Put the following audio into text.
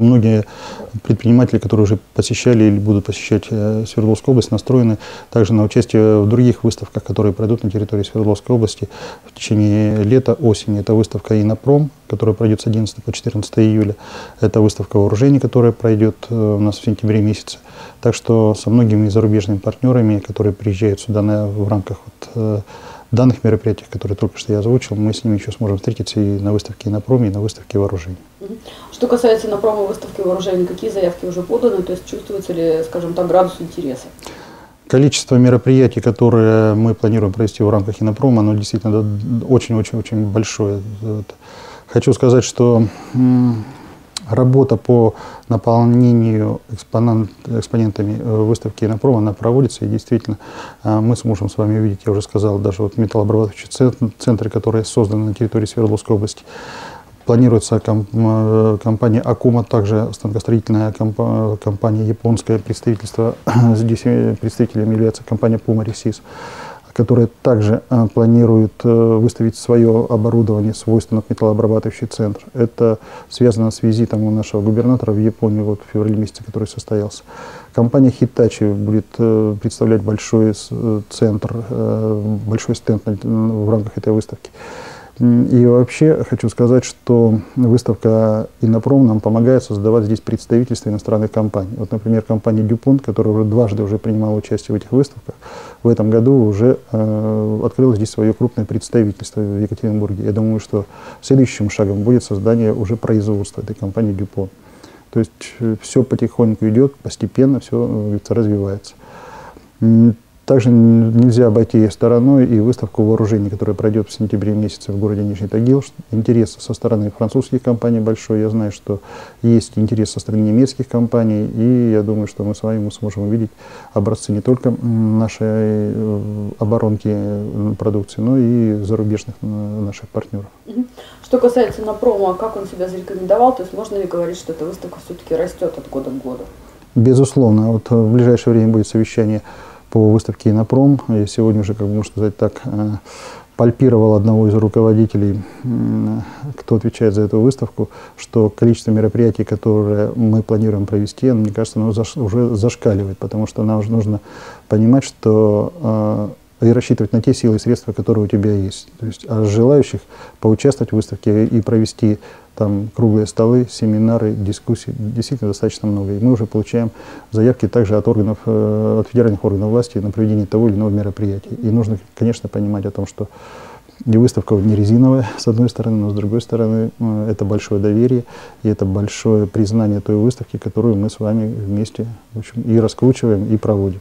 Многие предприниматели, которые уже посещали или будут посещать э, Свердловскую область, настроены также на участие в других выставках, которые пройдут на территории Свердловской области в течение лета, осени. Это выставка «Инопром», которая пройдет с 11 по 14 июля. Это выставка вооружений, которая пройдет э, у нас в сентябре месяце. Так что со многими зарубежными партнерами, которые приезжают сюда на, в рамках вот, э, данных мероприятий, которые только что я озвучил, мы с ними еще сможем встретиться и на выставке «Инопром», и на выставке вооружений. Что касается «Инопрома» выставки вооружений, какие заявки уже поданы, то есть чувствуется ли, скажем так, градус интереса? Количество мероприятий, которые мы планируем провести в рамках «Инопрома», оно действительно очень-очень-очень большое. Хочу сказать, что Работа по наполнению экспонент, экспонентами э, выставки «Инопром» она проводится, и действительно э, мы сможем с вами увидеть, я уже сказал, даже вот металлообрабатывающие центры, которые созданы на территории Свердловской области. Планируется э, компания «Акума», также станкостроительная компания японское представительство, здесь представителем является компания «Пума Ресис» которая также э, планирует э, выставить свое оборудование, свой станок металлообрабатывающий центр. Это связано с визитом у нашего губернатора в Японию вот, в феврале месяце, который состоялся. Компания Hitachi будет э, представлять большой центр, большой стенд в рамках этой выставки. И вообще хочу сказать, что выставка «Инопром» нам помогает создавать здесь представительство иностранных компаний. Вот, например, компания «Дюпонт», которая уже дважды уже принимала участие в этих выставках, в этом году уже э, открыла здесь свое крупное представительство в Екатеринбурге. Я думаю, что следующим шагом будет создание уже производства этой компании «Дюпонт». То есть э, все потихоньку идет, постепенно все э, развивается. Также нельзя обойти стороной и выставку вооружений, которая пройдет в сентябре месяце в городе Нижний Тагил. Интерес со стороны французских компаний большой. Я знаю, что есть интерес со стороны немецких компаний. И я думаю, что мы с вами сможем увидеть образцы не только нашей э, оборонки э, продукции, но и зарубежных э, наших партнеров. Что касается Напрома, как он себя зарекомендовал, то есть можно ли говорить, что эта выставка все-таки растет от года к году? Безусловно. Вот в ближайшее время будет совещание по выставке «Инопром». Я сегодня уже, как можно сказать так, э, пальпировал одного из руководителей, кто отвечает за эту выставку, что количество мероприятий, которые мы планируем провести, мне кажется, оно уже зашкаливает, потому что нам уже нужно понимать, что э, и рассчитывать на те силы и средства, которые у тебя есть. То есть, а желающих поучаствовать в выставке и провести там круглые столы, семинары, дискуссии, действительно достаточно много. И мы уже получаем заявки также от органов, э, от федеральных органов власти на проведение того или иного мероприятия. И нужно, конечно, понимать о том, что и выставка не резиновая, с одной стороны, но с другой стороны, э, это большое доверие, и это большое признание той выставки, которую мы с вами вместе в общем, и раскручиваем, и проводим.